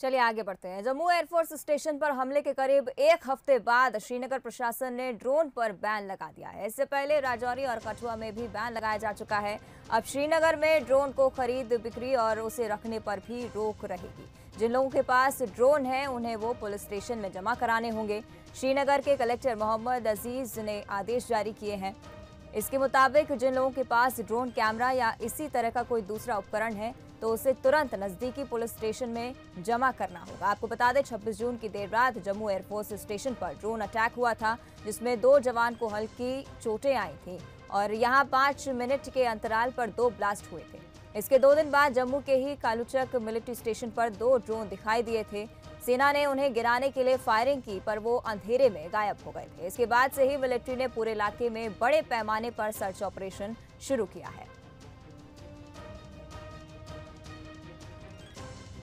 चलिए आगे बढ़ते हैं। जम्मू एयरफोर्स स्टेशन पर हमले के करीब एक हफ़्ते बाद श्रीनगर प्रशासन ने ड्रोन पर बैन लगा दिया है। इससे पहले राजौरी और कठुआ में भी बैन लगाया जा चुका है। अब श्रीनगर में ड्रोन को खरीद, बिक्री और उसे रखने पर भी रोक रहेगी। जिन लोगों के पास ड्रोन है, उन्हें वो पुलिस स्टेशन में जमा कराने होंगे। श्रीनगर के कलेक्टर मोहम्मद अज़ीज़ ने आदेश जारी किए हैं। इसके मुताबिक जिन लोगों के पास ड्रोन कैमरा या इसी तरह का कोई दूसरा उपकरण है तो उसे तुरंत नजदीकी पुलिस स्टेशन में जमा करना होगा। आपको बता दें 26 जून की देर रात जम्मू एयरफोर्स स्टेशन पर ड्रोन अटैक हुआ था, जिसमें दो जवान को हल्की चोटें आई थी और यहाँ पाँच मिनट के अंतराल पर दो ब्लास्ट हुए थे। इसके दो दिन बाद जम्मू के ही कालूचक मिलिट्री स्टेशन पर दो ड्रोन दिखाई दिए थे। सेना ने उन्हें गिराने के लिए फायरिंग की, पर वो अंधेरे में गायब हो गए थे। इसके बाद से ही मिलिट्री ने पूरे इलाके में बड़े पैमाने पर सर्च ऑपरेशन शुरू किया है।